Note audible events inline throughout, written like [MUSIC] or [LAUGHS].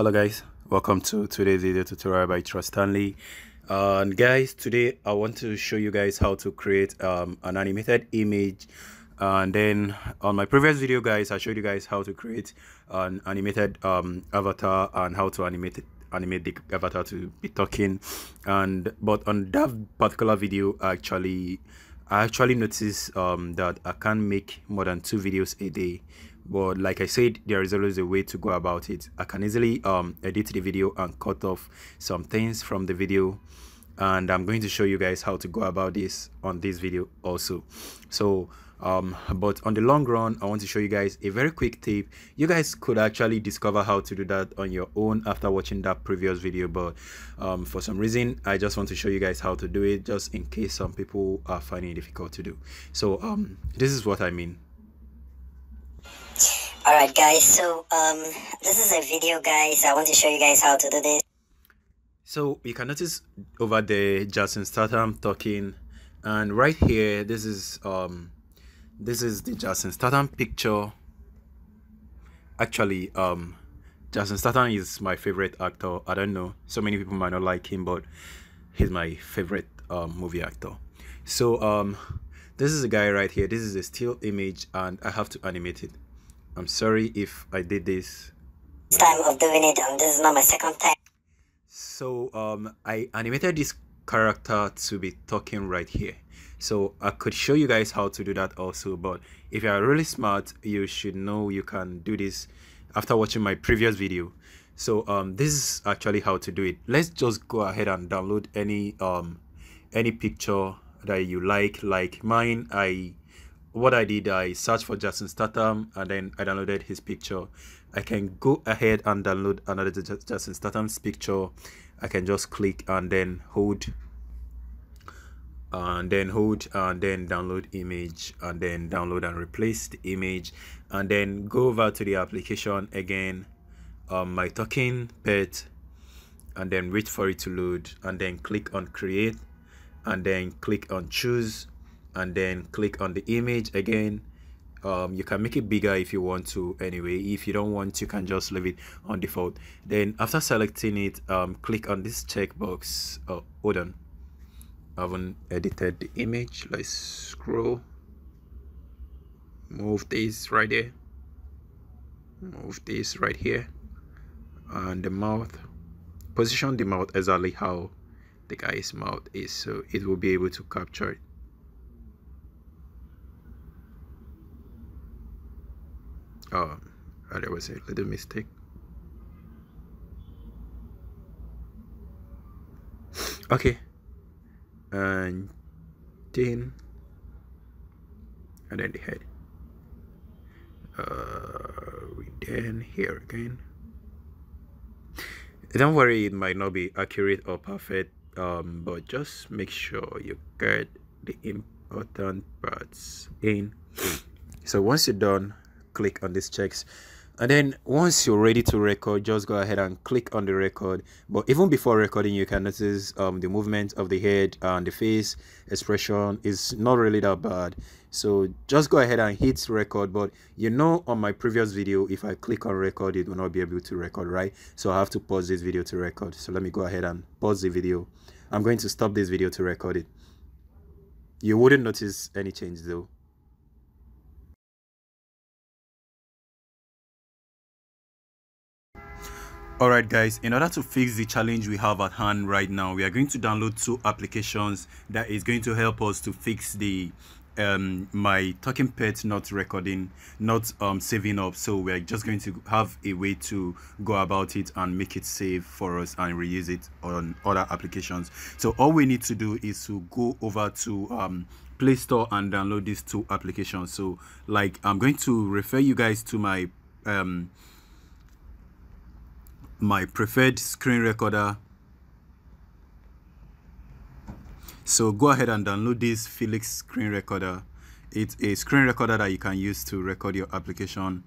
hello guys. Welcome to today's video tutorial by trust stanley. And guys today i want to show you guys how to create um, an animated image. And then on my previous video guys i showed you guys how to create an animated um, avatar and how to animate it animate the avatar to be talking. And but on that particular video actually i actually noticed um, that i can't make more than two videos a day but like i said there is always a way to go about it. I can easily um, edit the video and cut off some things from the video and i'm going to show you guys how to go about this on this video also. So um, but on the long run i want to show you guys a very quick tip. You guys could actually discover how to do that on your own after watching that previous video but um, for some reason i just want to show you guys how to do it just in case some people are finding it difficult to do. So um, this is what i mean Alright guys, so um, this is a video guys, I want to show you guys how to do this. So you can notice over there Jason Statham talking and right here this is um this is the Jason Statham picture. Actually um Jason Statham is my favorite actor. I don't know. So many people might not like him but he's my favorite um, movie actor. So um this is a guy right here. This is a still image and I have to animate it. I'm sorry if I did this. Time of doing it, and this is not my second time. So um, I animated this character to be talking right here. So I could show you guys how to do that also. But if you are really smart, you should know you can do this after watching my previous video. So um, this is actually how to do it. Let's just go ahead and download any um, any picture that you like. Like mine, I what I did, I searched for Jason Statham and then I downloaded his picture. I can go ahead and download another Jason Statham's picture. I can just click and then hold and then hold and then download image and then download and replace the image and then go over to the application again um, my talking pet and then wait for it to load and then click on create and then click on choose and then click on the image again. Um, you can make it bigger if you want to anyway. If you don't want you can just leave it on default. Then after selecting it um, click on this checkbox. Oh hold on. I haven't edited the image. Let's scroll. Move this right there move this right here. And the mouth. Position the mouth exactly how the guy's mouth is so it will be able to capture it oh there was a little mistake. Okay. And then and then the head. Uh we then here again. Don't worry it might not be accurate or perfect um but just make sure you get the important parts in. So once you're done click on these checks. And then once you're ready to record just go ahead and click on the record. But even before recording you can notice um, the movement of the head and the face expression is not really that bad. So just go ahead and hit record. But you know on my previous video if i click on record it will not be able to record right? So i have to pause this video to record. So let me go ahead and pause the video. I'm going to stop this video to record it. You wouldn't notice any change though Alright guys, in order to fix the challenge we have at hand right now, we are going to download two applications that is going to help us to fix the um my talking pet not recording not um saving up. So we're just going to have a way to go about it and make it save for us and reuse it on other applications. So all we need to do is to go over to um play store and download these two applications. So like i'm going to refer you guys to my um my preferred screen recorder. So go ahead and download this felix screen recorder. It's a screen recorder that you can use to record your application.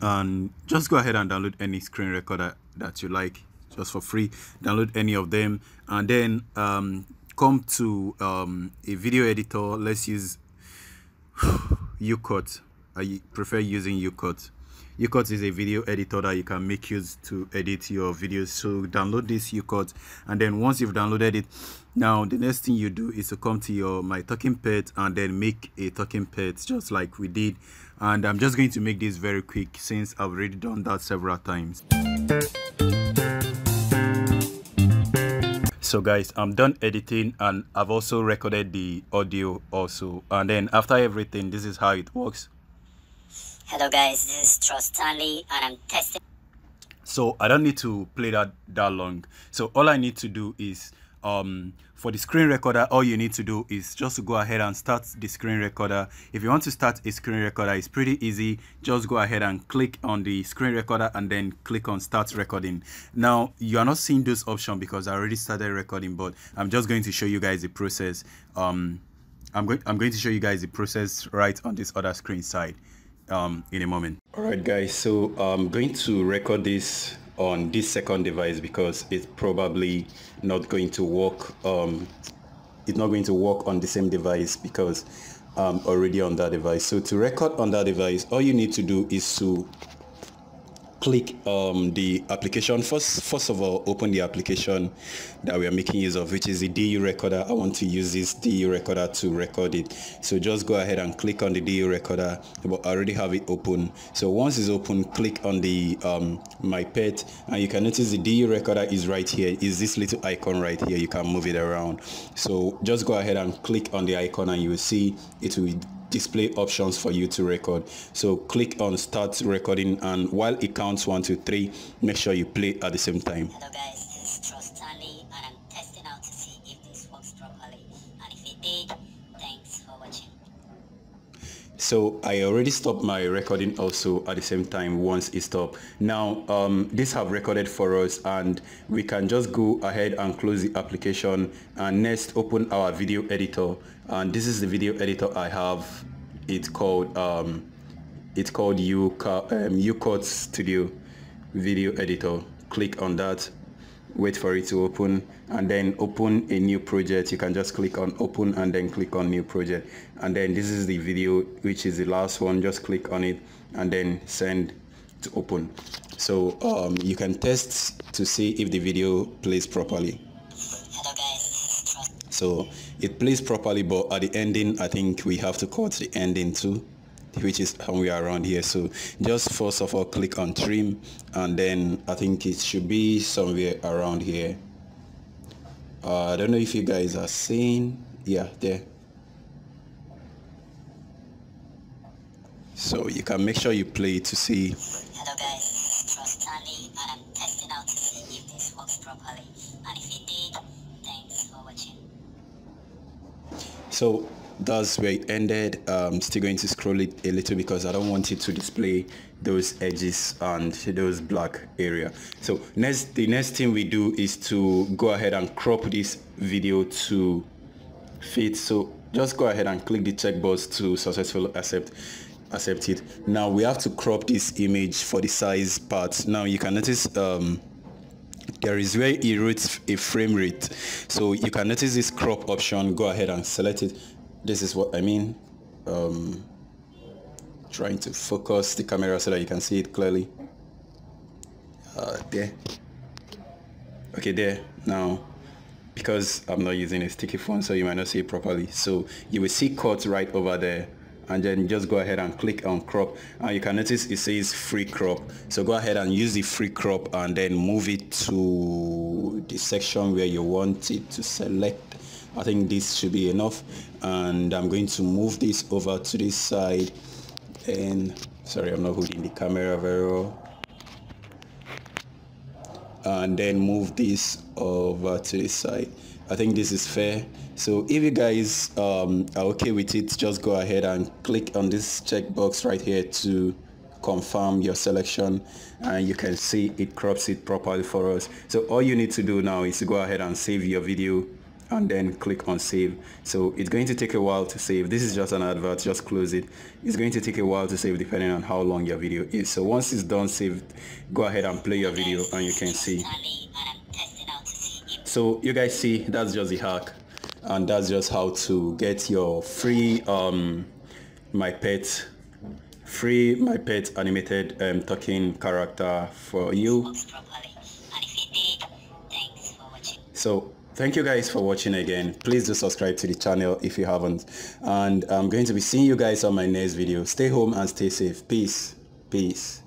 And just go ahead and download any screen recorder that you like just for free. Download any of them. And then um, come to um, a video editor. Let's use [SIGHS] YouCut i prefer using YouCut YouCut is a video editor that you can make use to edit your videos. So download this ucut and then once you've downloaded it now the next thing you do is to come to your my talking pet and then make a talking pet just like we did. And i'm just going to make this very quick since i've already done that several times. So guys i'm done editing and i've also recorded the audio also. And then after everything this is how it works hello guys this is trust stanley and i'm testing. So i don't need to play that that long. So all i need to do is um, for the screen recorder all you need to do is just to go ahead and start the screen recorder. If you want to start a screen recorder it's pretty easy. Just go ahead and click on the screen recorder and then click on start recording. Now you are not seeing those options because i already started recording but i'm just going to show you guys the process. Um, i'm i'm going to show you guys the process right on this other screen side um, in a moment. All right guys so i'm going to record this on this second device because it's probably not going to work um, it's not going to work on the same device because I'm already on that device. So to record on that device all you need to do is to click um, the application. First first of all open the application that we are making use of which is the DU recorder. I want to use this DU recorder to record it. So just go ahead and click on the DU recorder I already have it open. So once it's open click on the um, my pet and you can notice the DU recorder is right here. Is this little icon right here. You can move it around. So just go ahead and click on the icon and you will see it will display options for you to record. So click on start recording and while it counts one two three make sure you play at the same time. Hello guys so i already stopped my recording also at the same time once it stopped. Now um, this have recorded for us and we can just go ahead and close the application and next open our video editor. And this is the video editor i have. It's called um, it's called YouCut um, studio video editor. Click on that wait for it to open and then open a new project. You can just click on open and then click on new project. And then this is the video which is the last one. Just click on it and then send to open. So um, you can test to see if the video plays properly. Hello guys. So it plays properly but at the ending i think we have to cut the ending too [LAUGHS] which is how we are around here. So just first of all click on trim and then i think it should be somewhere around here. Uh, i don't know if you guys are seeing. Yeah there. So you can make sure you play to see. Hello guys. This is trust stanley and i'm testing out to see if this works properly. And if it did thanks for watching. So that's where it ended. Um still going to scroll it a little because i don't want it to display those edges and those black area. So next the next thing we do is to go ahead and crop this video to fit. So just go ahead and click the checkbox to successfully accept accept it. Now we have to crop this image for the size part. Now you can notice um there is where it rates a frame rate. So you can notice this crop option go ahead and select it this is what I mean. Um, trying to focus the camera so that you can see it clearly. Uh, there. Okay there. Now because I'm not using a sticky phone so you might not see it properly. So you will see cut right over there and then just go ahead and click on crop. And you can notice it says free crop. So go ahead and use the free crop and then move it to the section where you want it to select. I think this should be enough. And I'm going to move this over to this side. And sorry I'm not holding the camera very well. And then move this over to this side. I think this is fair so if you guys um, are okay with it just go ahead and click on this checkbox right here to confirm your selection and you can see it crops it properly for us. So all you need to do now is to go ahead and save your video and then click on save. So it's going to take a while to save. This is just an advert just close it. It's going to take a while to save depending on how long your video is. So once it's done saved go ahead and play your video and you can see. So you guys see that's just the hack and that's just how to get your free um my pet free my pet animated um, talking character for you. So thank you guys for watching again. Please do subscribe to the channel if you haven't. And i'm going to be seeing you guys on my next video. Stay home and stay safe. Peace. Peace